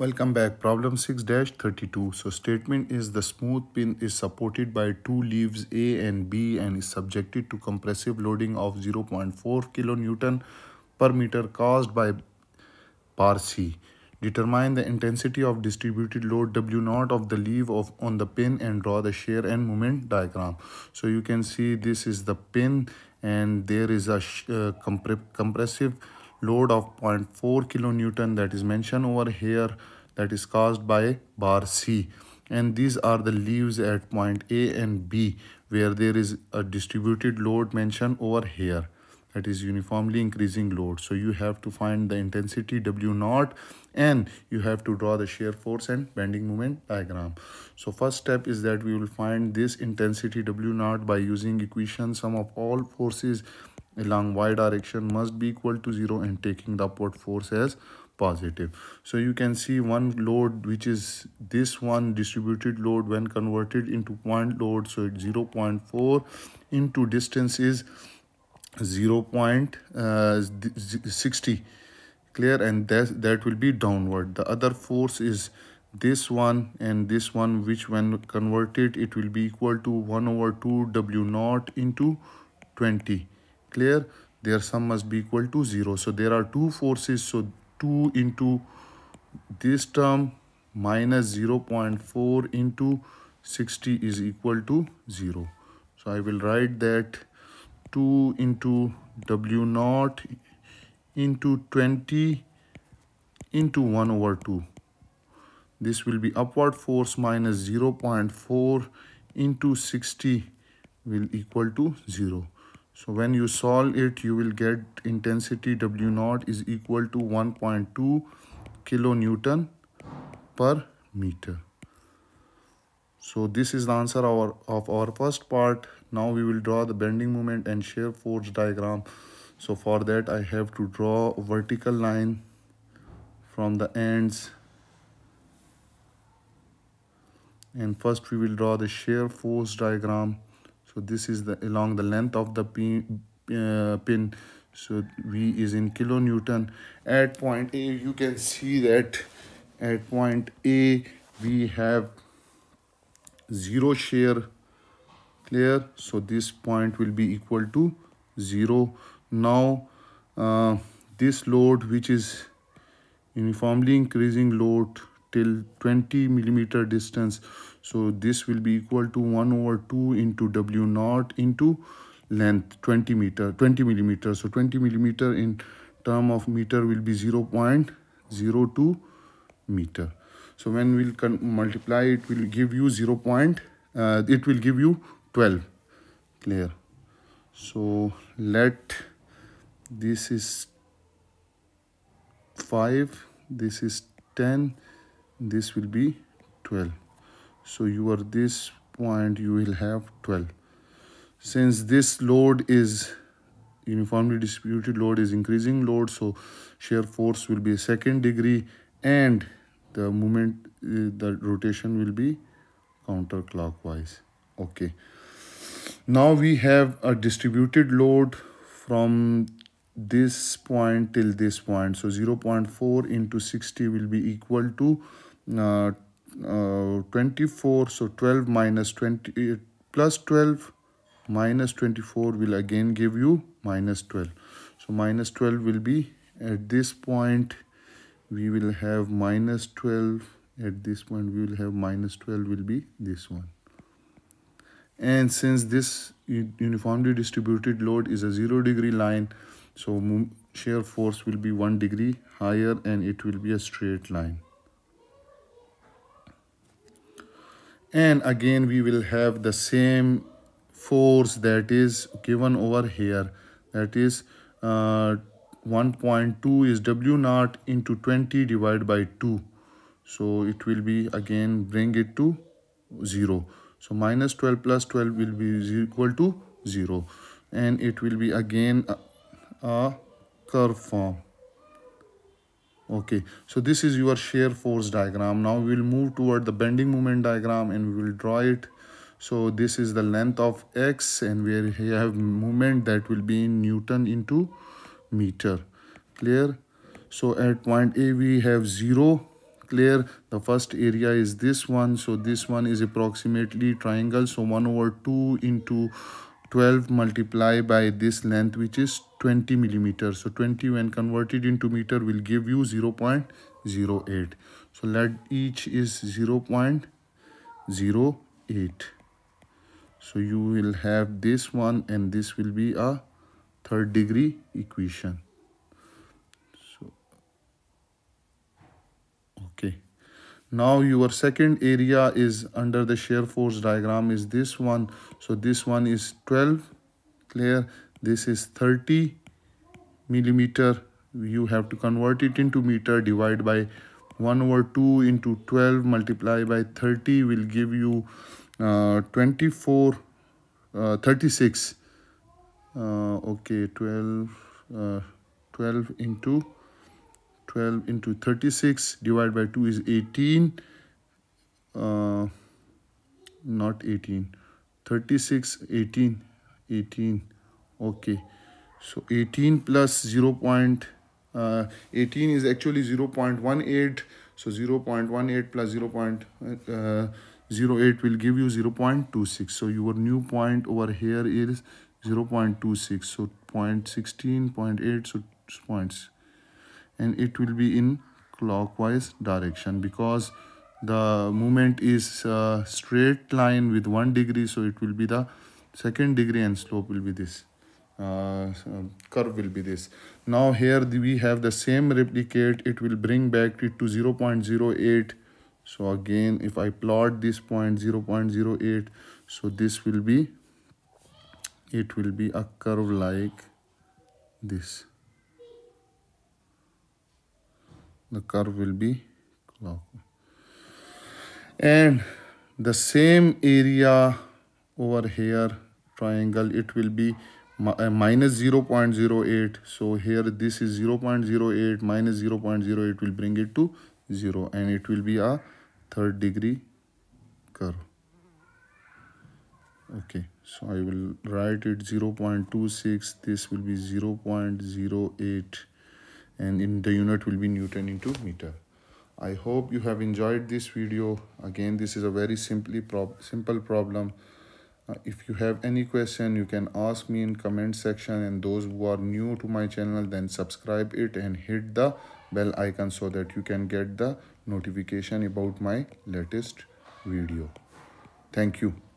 Welcome back. Problem 6-32. So statement is the smooth pin is supported by two leaves A and B and is subjected to compressive loading of 0.4 kilonewton per meter caused by bar C. Determine the intensity of distributed load W naught of the leaf of on the pin and draw the shear and moment diagram. So you can see this is the pin and there is a uh, compressive load of 0.4 kilonewton that is mentioned over here that is caused by bar C. And these are the leaves at point A and B where there is a distributed load mentioned over here that is uniformly increasing load. So you have to find the intensity w naught and you have to draw the shear force and bending moment diagram. So first step is that we will find this intensity w naught by using equation sum of all forces along y direction must be equal to 0 and taking the upward force as positive. So you can see one load which is this one distributed load when converted into point load. So it's 0 0.4 into distance is 0 uh, 0.60 clear? And that that will be downward. The other force is this one and this one which when converted it will be equal to 1 over 2 w naught into 20 clear their sum must be equal to 0 so there are two forces. So 2 into this term minus 0 0.4 into 60 is equal to 0 so i will write that 2 into w naught into 20 into 1 over 2 this will be upward force minus 0 0.4 into 60 will equal to 0 so when you solve it, you will get intensity W naught is equal to 1.2 kilonewton per meter. So this is the answer our, of our first part. Now we will draw the bending moment and shear force diagram. So for that I have to draw a vertical line from the ends. And first we will draw the shear force diagram so this is the along the length of the pin, uh, pin. So v is in kilonewton. At point a you can see that at point a we have zero shear clear. So this point will be equal to zero. Now uh, this load which is uniformly increasing load till 20 millimeter distance so this will be equal to 1 over 2 into w naught into length 20 meter 20 millimeter. So 20 millimeter in term of meter will be 0 0.02 meter. So when we'll multiply it will give you 0 point uh, it will give you 12 clear. So let this is 5 this is 10 this will be 12 so you are this point you will have 12 since this load is uniformly distributed load is increasing load so shear force will be second degree and the moment uh, the rotation will be counterclockwise. Okay. Now we have a distributed load from this point till this point. So 0 0.4 into 60 will be equal to uh, uh, 24 so 12 minus 20 plus 12 minus 24 will again give you minus 12 so minus 12 will be at this point we will have minus 12 at this point we will have minus 12 will be this one. And since this uniformly distributed load is a zero degree line so shear force will be one degree higher and it will be a straight line and again we will have the same force that is given over here. That is uh, 1.2 is w naught into 20 divided by 2 so it will be again bring it to 0 so minus 12 plus 12 will be equal to 0 and it will be again a, a curve form okay so this is your shear force diagram. Now we will move toward the bending moment diagram and we will draw it. So this is the length of x and we have moment that will be in newton into meter. Clear? So at point a we have zero. Clear? The first area is this one. So this one is approximately triangle. So 1 over 2 into 12 multiply by this length which is 20 millimeter so 20 when converted into meter will give you 0 0.08 so let each is 0 0.08 so you will have this one and this will be a third degree equation so okay now your second area is under the shear force diagram is this one. So this one is 12 clear? This is 30 millimeter. You have to convert it into meter divide by 1 over 2 into 12 multiply by 30 will give you uh, 24 uh, 36 uh, okay 12 uh, 12 into 12 into 36 divided by 2 is 18 uh, not 18 36 18 18 okay. So 18 plus 0 point, uh, 18 is actually 0 0.18 so 0 0.18 plus 0 uh, 0.08 will give you 0 0.26 so your new point over here is 0 0.26 so 0.16 0.8 so points and it will be in clockwise direction because the movement is uh, straight line with one degree so it will be the second degree and slope will be this. Uh, curve will be this. Now here we have the same replicate. It will bring back it to 0 0.08 so again if i plot this point 0 0.08 so this will be it will be a curve like this the curve will be clockwise and the same area over here triangle it will be uh, minus 0 0.08 so here this is 0 0.08 minus 0 0.08 will bring it to 0 and it will be a third degree curve. Okay so i will write it 0 0.26 this will be 0 0.08 and in the unit will be newton into meter. I hope you have enjoyed this video. Again this is a very simply prob simple problem. Uh, if you have any question you can ask me in comment section and those who are new to my channel then subscribe it and hit the bell icon so that you can get the notification about my latest video. Thank you